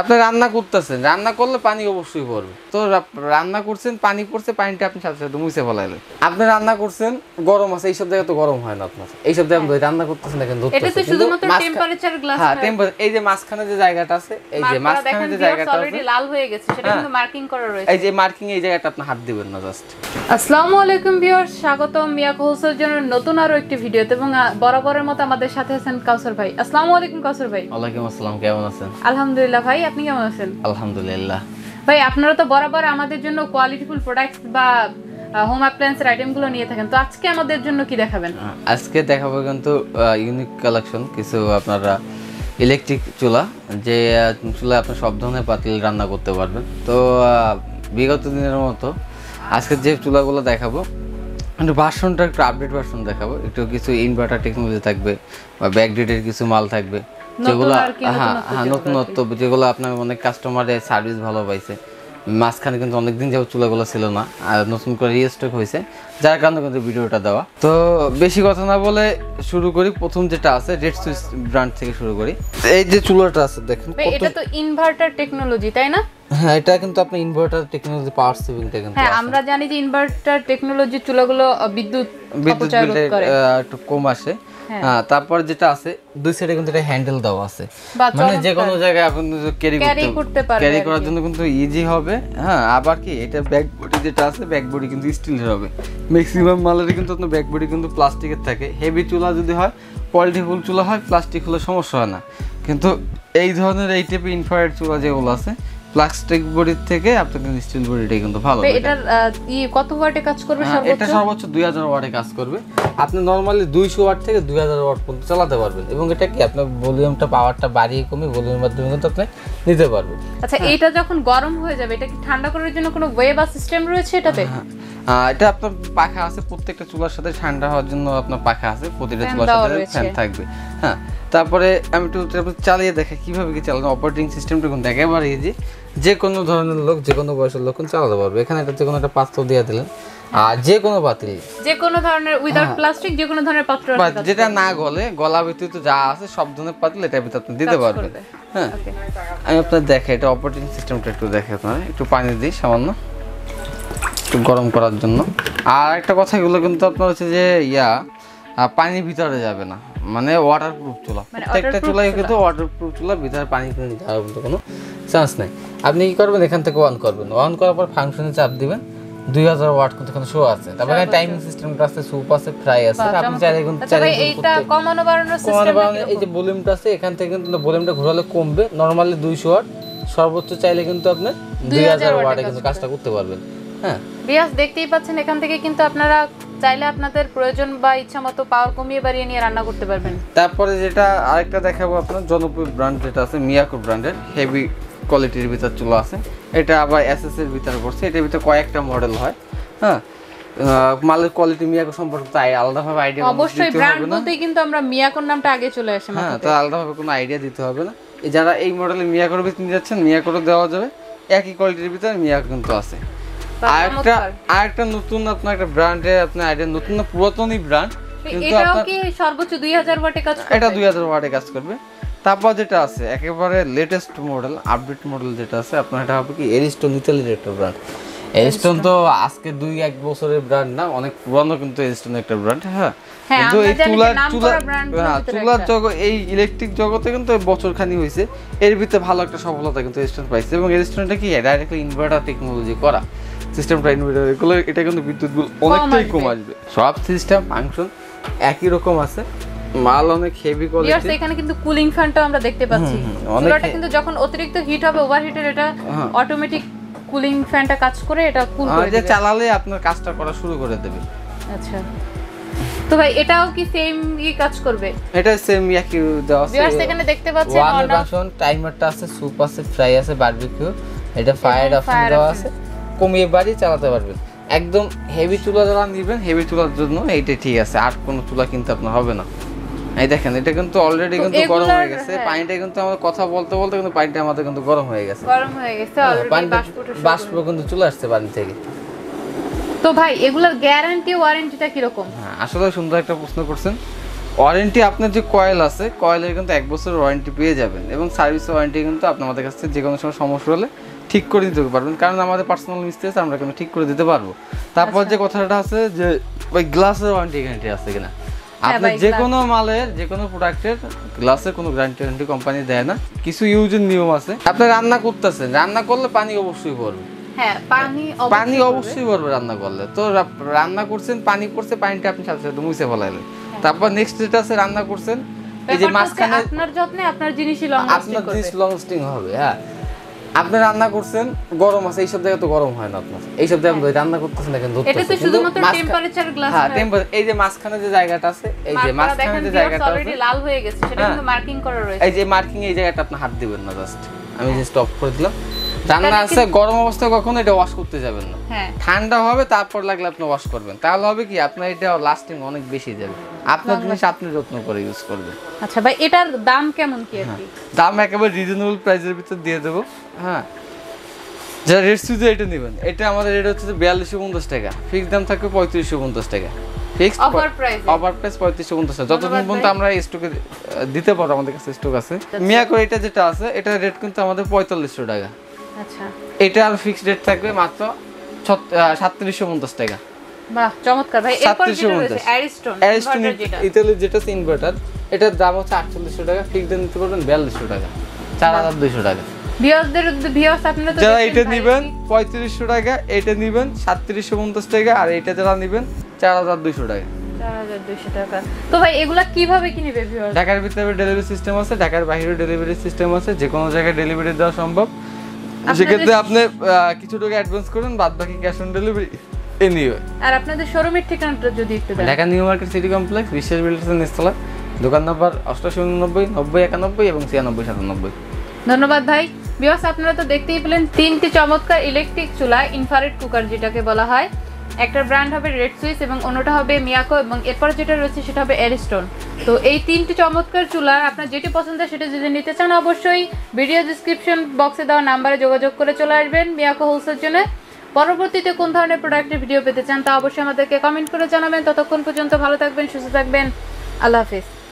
আপনি রান্না করতেছেন রান্না করলে পানি অবশ্যই পড়বে। তো রান্না করছেন পানি পড়ছে পানিটা আপনি সাথে সাথে মুছে ফেলাইলেন। আপনি রান্না করছেন গরম আছে এইসব জায়গায় তো গরম হয় না আপনার। এইসব জায়গায় রান্না করতেছেন গ্লাস হ্যাঁ টেম্পারেচার এই যে মাঝখানে যে জায়গাটা আছে এই যে মাঝখানে যে জায়গাটা আছে লাল হয়ে গেছে সেটা হ্যাঁ। কিন্তু মার্কিং করা রয়েছে। এই যে মার্কিং এই জায়গাটা আপনি হাত দিবেন না জাস্ট আসসালামু আলাইকুম ভিউয়ার্স স্বাগতম মিয়া কৌশল জন্য নতুন আরও একটি ভিডিওতে এবং বরাবরের মতো আমাদের সাথে আছেন কাউসার ভাই। আসসালামু আলাইকুম কাউসার ভাই। ওয়ালাইকুম আসসালাম কেমন আছেন? আলহামদুলিল্লাহ ভাই আপনি কেমন আছেন? আলহামদুলিল্লাহ। ভাই আপনারা তো বরাবর আমাদের জন্য কোয়ালিটিফুল প্রোডাক্টস বা হোম অ্যাপ্লায়েন্সের আইটেমগুলো নিয়ে থাকেন। তো আজকে আমাদের জন্য কি দেখাবেন? আজকে দেখাবো কিন্তু ইউনিক কালেকশন কিছু আপনারা ইলেকট্রিক চুলা যে চুলা আপনার সব ধরনের পাতিল রান্না করতে পারবেন। তো বিগত দিনের মতো আজকে যে চুলাগুলো দেখাবো একটু ভার্সনটা একটু আপডেট ভার্সন দেখাবো। একটু কিছু ইনভার্টার টেকনোলজি থাকবে বা ব্যাকডেটের কিছু মাল থাকবে। যেগুলো হ্যাঁ হ্যাঁ নতুনত্ব যেগুলো আপনার অনেক কাস্টমারের সার্ভিস ভালো পাইছে। মাঝখানে কিন্তু অনেকদিন যাবত চুলাগুলো ছিল না আর নতুন করে রিস্টক হয়েছে। যার কারণে কিন্তু ভিডিওটা দেওয়া। তো বেশি কথা না বলে শুরু করি। প্রথম যেটা আছে রেড সুইচ ব্র্যান্ড থেকে শুরু করি। এই যে চুলাটা আছে দেখেন এটা তো ইনভার্টার টেকনোলজি তাই না? হ্যাঁ এটা কিন্তু আপনি ইনভার্টার টেকনোলজি পাওয়ার সেভিংটা কিন্তু হ্যাঁ আমরা জানি যে ইনভার্টার টেকনোলজি চুলাগুলো বিদ্যুৎ বিদ্যুৎ করে। একটু কম আসে। হ্যাঁ। তারপর যেটা আছে দুই সাইডে কিন্তু এটা হ্যান্ডেল দেওয়া আছে। মানে যে কোনো জায়গায় আপনি ক্যারি করতে পারবে ক্যারি করার জন্য কিন্তু ইজি হবে। হ্যাঁ আবার কি এটা ব্যাক বডি যেটা আছে ব্যাক বডি কিন্তু স্টিলের হবে। ম্যাক্সিমাম মালের কিন্তু আপনার ব্যাক বডি কিন্তু প্লাস্টিকের থাকে। হেভি চুলা যদি হয় কোয়ালিটিফুল চুলা হয় প্লাস্টিক হলে সমস্যা হয় না। কিন্তু এই ধরনের এই টাইপের ইনফ্রারেড চুলা যেগুলো আছে প্লাস্টিক বডির থেকে আপনার কিন্তু স্টিল বডিটাই কিন্তু ভালো ই কত ওয়াটে কাজ করবে হ্যাঁ, সর্বোচ্চ? এটা সর্বোচ্চ দুই হাজার ওয়াটে কাজ করবে। আপনি নর্মালি দুইশো ওয়াট থেকে দুই হাজার ওয়াট পর্যন্ত চালাতে পারবেন। এবং এটা কি আপনার ভলিউমটা পাওয়ারটা বাড়িয়ে কমিয়ে ভলিউমের মাধ্যমে কিন্তু আপনি নিতে পারবেন। আচ্ছা এটা যখন গরম হয়ে যাবে এটা কি ঠান্ডা করার জন্য কোনো ওয়ে বা সিস্টেম রয়েছে এটাতে? হ্যাঁ, এটা আপনার পাখা আছে প্রত্যেকটা চুলার সাথে ঠান্ডা হওয়ার জন্য আপনার পাখা আছে প্রতিটা চুলার সাথে ফ্যান থাকবে। হ্যাঁ তারপরে আমি একটু চালিয়ে দেখে কীভাবে কি চালানো অপারেটিং সিস্টেমটা কিন্তু একেবারে ইজি যে কোনো ধরনের লোক যে কোনো বয়সের লোক চালাতে পারবে। এখানে একটা যে কোনো একটা পাত্র দিয়ে দিলেন। আর যে কোনো বাতিল। যে কোনো ধরনের উইদাউট প্লাস্টিক যে কোনো ধরনের পাত্র যেটা না গলে গলা ব্যতীত যা আছে সব ধরনের পাতিল এটা ভিতরে আপনি দিতে পারবেন। হ্যাঁ। আমি আপনার দেখে এটা অপারেটিং সিস্টেমটা একটু দেখে আপনার। একটু পানি দিই সামান্য। একটু গরম করার জন্য। আর একটা কথা এগুলো কিন্তু আপনার হচ্ছে যে ইয়া পানির ভিতরে যাবে না। মানে ওয়াটার প্রুফ চুলা। মানে প্রত্যেকটা চুলাই কিন্তু ওয়াটার প্রুফ চুলা ভিতরে পানি কিন্তু যাওয়ার কোনো চান্স নেই। আপনি কি করবেন? এখান থেকে অন করবেন। অন করার পর ফাংশনে চাপ দিবেন। দুই হাজার ওয়াট কিন্তু এখানে শো আছে। তারপরে টাইমিং সিস্টেমটা আছে। স্যুপ আছে ফ্রাই আছে আপনি চাইলে কিন্তু আচ্ছা চাইলে এইটা কমানো বাড়ানোর সিস্টেম বাড়ানো এই যে ভলিউমটা আছে এখান থেকে কিন্তু ভলিউমটা ঘোরালে কমবে। নর্মালি দুইশো ওয়াট সর্বোচ্চ চাইলে কিন্তু আপনি দুই হাজার ওয়াটে কিন্তু কাজটা করতে পারবেন। হ্যাঁ। বিয়াস দেখতেই পাচ্ছেন এখান থেকে কিন্তু আপনারা চাইলে আপনাদের প্রয়োজন বা ইচ্ছা মতো পাওয়ার কমিয়ে বাড়িয়ে নিয়ে রান্না করতে পারবেন। তারপরে যেটা আরেকটা দেখাবো আপনার জনপ্রিয় ব্র্যান্ড যেটা আছে মিয়াকো ব্র্যান্ডের হেভি কোয়ালিটির ভিতর চুলা আছে। এটা আবার এসএস এর ভিতরে পড়ছে। এটার ভিতরে কয়েকটা মডেল হয় হ্যাঁ? মালের কোয়ালিটি মিয়াকো সম্পর্কে তাই আলাদাভাবে আইডিয়া অবশ্যই ব্র্যান্ড বলতেই কিন্তু আমরা মিয়াকোর নামটা আগে চলে আসে হ্যাঁ তো আলাদাভাবে কোনো আইডিয়া দিতে হবে না। এই যারা এই মডেলের মিয়াকোর ভিতরে নিয়ে যাচ্ছেন মিয়াকোরও দেওয়া যাবে। একই কোয়ালিটির ভিতরে মিয়াকো কিন্তু আছে। আরেকটা আরেকটা নতুন আপনার একটা ব্র্যান্ডে আপনার আইডিয়া নতুন না পুরাতনই ব্র্যান্ড কিন্তু এটাও কি সর্বোচ্চ দুই হাজার ওয়াটে কাজ করবে? এটা দুই হাজার ওয়াটে কাজ করবে। তারপর যেটা আছে একেবারে লেটেস্ট মডেল আপডেট মডেল যেটা আছে আপনার এটা হবে কি এরিস্টোন ইতালির একটা ব্র্যান্ড এরিস্টোন তো আজকে দুই এক বছরের ব্র্যান্ড না অনেক পুরানো কিন্তু এরিস্টোন একটা ব্র্যান্ড হ্যাঁ? কিন্তু এই চুলার চুলার হ্যাঁ চুলার জগৎ এই ইলেকট্রিক জগতে কিন্তু বছর খানি হয়েছে। এর ভিতরে ভালো একটা সফলতা কিন্তু এরিস্টোন পাইছে। এবং এরিস্টোনটা কি? ডাইরেক্টলি ইনভার্টার টেকনোলজি করা। সিস্টেমটা ইনভার্টার এগুলো এটা কিন্তু বিদ্যুৎ বিল অনেকটাই কম আসবে। সব সিস্টেম ফাংশন একই রকম আছে। মাল অনেক হেভি কোয়ালিটি এখানে কিন্তু কুলিং ফ্যানটাও আমরা দেখতে পাচ্ছি। চুলাটা কিন্তু যখন অতিরিক্ত হিট হবে ওভারহিটের এটা হ্যাঁ। অটোমেটিক কুলিং ফ্যানটা কাজ করে এটা কুল করে যে দেবে। চালালে আপনার কাজটা করা শুরু করে দেবে। আচ্ছা। তো ভাই এটাও কি সেম ই কাজ করবে? এটা সেম একই দেওয়া আছে। ভিউয়ার্স এখানে দেখতে পাচ্ছেন ওয়ান ফাংশন টাইমারটা আছে স্যুপ আছে ফ্রাই আছে বারবিকিউ এটা ফায়ার অপশন দেওয়া আছে। কমিয়ে বাড়ি চালাতে পারবেন। একদম হেভি চুলা যারা নিবেন হেভি চুলার জন্য এইটাই ঠিক আছে। আর কোনো চুলা কিনতে আপনার হবে না। এই দেখেন এটা কিন্তু অলরেডি কিন্তু গরম হয়ে গেছে। হ্যাঁ। পানিটা কিন্তু আমাদের কথা বলতে বলতে কিন্তু পানিটা আমাদের কিন্তু গরম হয়ে গেছে। গরম হয়ে গেছে অলরেডি পানিটা বাষ্প কিন্তু চলে আসছে পানি থেকে। তো ভাই এগুলোর গ্যারান্টি ওয়ারেন্টিটা কীরকম? হ্যাঁ আসলে সুন্দর একটা প্রশ্ন করছেন। ওয়ারেন্টি আপনার যে কয়েল আছে কয়েলের কিন্তু এক বছরের ওয়ারেন্টি পেয়ে যাবেন এবং সার্ভিস ওয়ারেন্টি কিন্তু আপনি আমাদের কাছ থেকে যে কোনো সময় সমস্যা হলে ঠিক করে দিতে পারবেন। কারণ আমাদের পার্সোনাল মিস্ত্রি আছে আমরা কিন্তু ঠিক করে দিতে পারব। তারপর যে কথাটা আছে যে ওই গ্লাসের ওয়ারেন্টি গ্যারান্টি আছে কিনা। আপনার ভাই, যে কোনো মালের যে কোনো প্রোডাক্টের গ্লাসের কোনো গ্যারান্টি গ্যারান্টি কোম্পানি দেয় না। কিছু ইউজের নিয়ম আছে। আপনি রান্না করতেছেন রান্না করলে পানি অবশ্যই পড়বে হ্যাঁ পানি অবশ্যই পড়বে রান্না করলে। তো রান্না করছেন পানি পড়ছে পানিটা আপনি সাথে সাথে মুছে ফেলাইলেন। তারপর নেক্সট যেটা আছে রান্না করছেন এই যে মাঝখানে আপনার যত্নে আপনার জিনিসই লং আপনার জিনিস লং স্টিং হবে হ্যাঁ। আপনি রান্না করছেন গরম আছে এইসব জায়গায় তো গরম হয় না আপনার। এইসব জায়গায় আপনি রান্না করতেছেন দেখেন এটা তো কিন্তু শুধুমাত্র টেম্পারেচার গ্লাস হ্যাঁ টেম্পারেচার এই যে মাঝখানে যে জায়গাটা আছে এই যে মাঝখানে যে জায়গাটা আছে অলরেডি লাল হয়ে গেছে সেটা হ্যাঁ। কিন্তু মার্কিং করা রয়েছে। এই যে মার্কিং এই জায়গাটা আপনি হাত দিবেন না জাস্ট আমি যে স্টপ করে দিলাম। রান্না আছে গরম অবস্থায় কখনো এটা ওয়াশ করতে যাবেন না। হ্যাঁ। ঠান্ডা হবে তারপর লাগলে আপনি ওয়াশ করবেন। তাহলে হবে কি আপনার এটা লাস্টিং অনেক বেশি যাবে। আপনার জিনিস আপনি যত্ন করে ইউজ করবেন। আচ্ছা ভাই এটার দাম কেমন কি আর কি? দাম একেবারে রিজনেবল প্রাইসের ভিতর দিয়ে দেবো। হ্যাঁ। যারা রেট সুইজে এটা নেবেন এটা আমাদের রেট হচ্ছে বিয়াল্লিশশো পঞ্চাশ টাকা। ফিক্স দাম থাকবে পঁয়ত্রিশশো পঞ্চাশ টাকা। অফার প্রাইস পঁয়ত্রিশশো পঞ্চাশ টাকা। যতদিন ধন্যবাদ পর্যন্ত আমরা স্টকে দিতে পারব আমাদের কাছে স্টক আছে। মিয়াকো এটা যেটা আছে এটা রেট কিন্তু আমাদের পঁয়তাল্লিশশো টাকা। আচ্ছা। এটা আর ফিক্সড রেট থাকবে মাত্র সাতত্রিশশো পঞ্চাশ টাকা। বাহ চমৎকার ভাই। এরপর 3750 যেটা রয়েছে অ্যারিস্টন অ্যারিস্টন ইনভার্টার যেটা। ইতালির যেটা ইনভার্টার এটার দাম হচ্ছে আটচল্লিশশো টাকা ফিক্সড নিতে পারবেন বিয়াল্লিশশো টাকা চার হাজার দুইশো টাকা। ভিউয়ারদের ভিউয়ার্স আপনারা তো যারা এটা টাকা এটা নিবেন সাতত্রিশশো পঞ্চাশ টাকা আর এটা যারা নিবেন টাকা। 4200 টাকা। তো ভাই এগুলা কীভাবে ঢাকার ভিতরে ডেলিভারি সিস্টেম আছে ঢাকার বাইরে ডেলিভারি সিস্টেম আছে যে কোনো জায়গায় ডেলিভারি দেওয়া সম্ভব। সেক্ষেত্রে আপনি কিছু টাকা অ্যাডভান্স করুন বাদ বাকি ক্যাশ অন ডেলিভারি এনিওয়ে আর আপনাদের শোরুমের ঠিকানাটা যদি একটু দেন। Dhaka new market city complex Biswas বিল্ডার্সের নিচতলা দোকান নাম্বার অষ্টাশি উননব্বই নব্বই একানব্বই এবং ছিয়ানব্বই সাতানব্বই। ধন্যবাদ ভাই। বিবাস আপনারা তো দেখতেই পেলেন তিনটি চমৎকার ইলেকট্রিক চুলা ইনফ্রারেড কুকার যেটাকে বলা হয়। একটা ব্র্যান্ড হবে রেড সুইস এবং অন্যটা হবে মিয়াকো এবং এরপর যেটা রয়েছে সেটা হবে এরিস্টোন তো এই তিনটি চমৎকার চুলার আপনার যেটি পছন্দ সেটা যদি নিতে চান অবশ্যই ভিডিও ডিসক্রিপশন বক্সে দেওয়া নাম্বারে যোগাযোগ করে চলে আসবেন মিয়াকো হোলসের জন্য পরবর্তীতে কোন ধরনের প্রোডাক্টের ভিডিও পেতে চান তা অবশ্যই আমাদেরকে কমেন্ট করে জানাবেন। ততক্ষণ পর্যন্ত ভালো থাকবেন, সুস্থ থাকবেন। আল্লাহ হাফিজ।